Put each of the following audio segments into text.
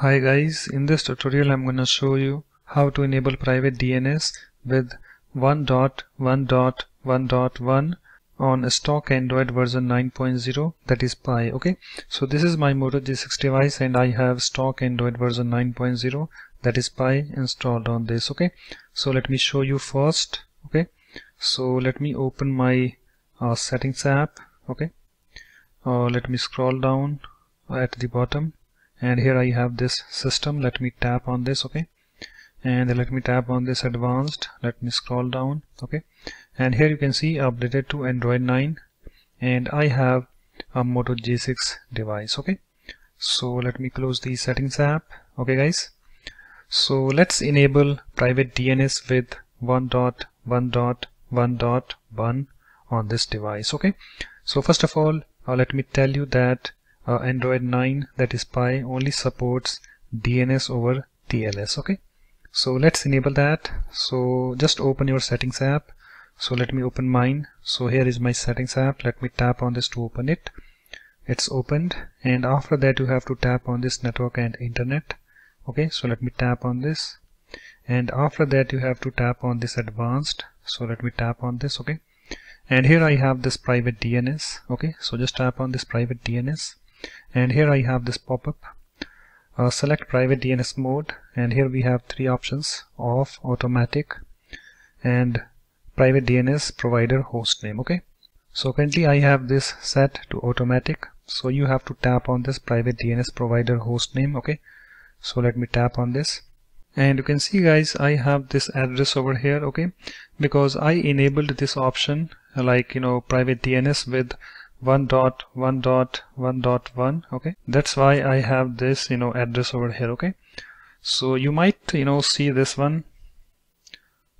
Hi guys, in this tutorial I'm gonna show you how to enable private DNS with 1.1.1.1 on stock Android version 9.0 that is Pie okay? So this is my Moto G6 device and I have stock Android version 9.0 that is Pie installed on this okay? So let me show you first okay? So let me open my uh, settings app okay? Uh, let me scroll down at the bottom and here I have this system. Let me tap on this okay? And let me tap on this advanced. Let me scroll down okay? And here you can see updated to Android 9 and I have a Moto G6 device okay? So let me close the settings app okay guys? So let's enable private DNS with 1.1.1.1 on this device okay? So first of all uh, let me tell you that uh, Android 9 that is Pie only supports DNS over TLS okay? So let's enable that. So just open your settings app. So let me open mine. So here is my settings app. Let me tap on this to open it. It's opened. And after that you have to tap on this network and internet okay? So let me tap on this. And after that you have to tap on this advanced. So let me tap on this okay? And here I have this private DNS okay? So just tap on this private DNS and here I have this pop-up. Uh, select private DNS mode. And here we have three options off automatic and private DNS provider host name okay? So currently I have this set to automatic. So you have to tap on this private DNS provider host name okay? So let me tap on this. And you can see guys I have this address over here okay? Because I enabled this option like you know private DNS with 1.1.1.1 okay? That's why I have this you know address over here okay? So you might you know see this one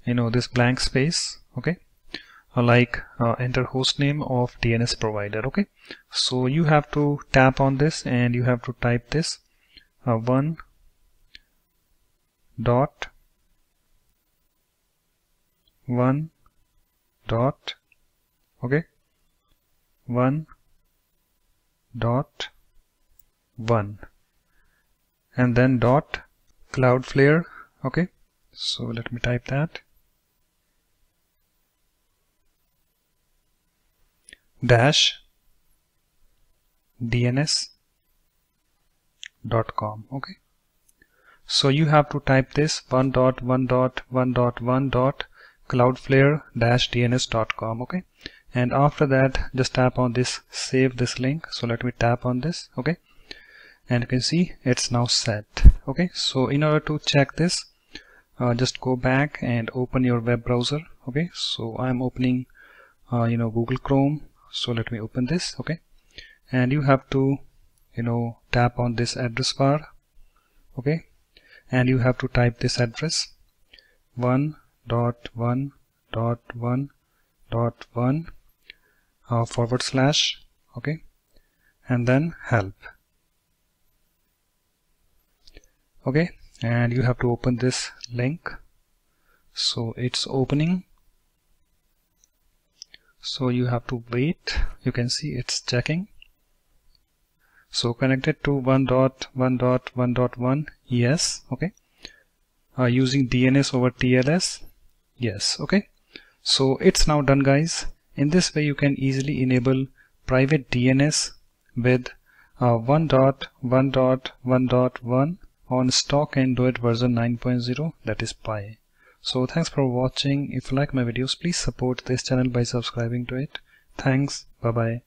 you know this blank space okay? Uh, like uh, enter host name of DNS provider okay? So you have to tap on this and you have to type this uh, one dot one dot okay 1 dot 1 and then dot cloudflare okay? So let me type that. Dash dns dot com okay? So you have to type this 1 dot 1 dot 1 dot 1 dot cloudflare dash dns dot com okay and after that just tap on this save this link. So let me tap on this okay? And you can see it's now set okay? So in order to check this uh, just go back and open your web browser okay? So I'm opening uh, you know Google Chrome. So let me open this okay? And you have to you know tap on this address bar okay? And you have to type this address 1 dot 1 dot 1 dot 1 uh, forward slash okay? And then help. Okay? And you have to open this link. So it's opening. So you have to wait. You can see it's checking. So connected to 1.1.1.1 yes okay? Uh, using DNS over TLS yes okay? So it's now done guys in this way you can easily enable private DNS with uh, 1.1.1.1 on stock Android version 9.0 that is Pie. So thanks for watching. If you like my videos please support this channel by subscribing to it. Thanks. Bye bye.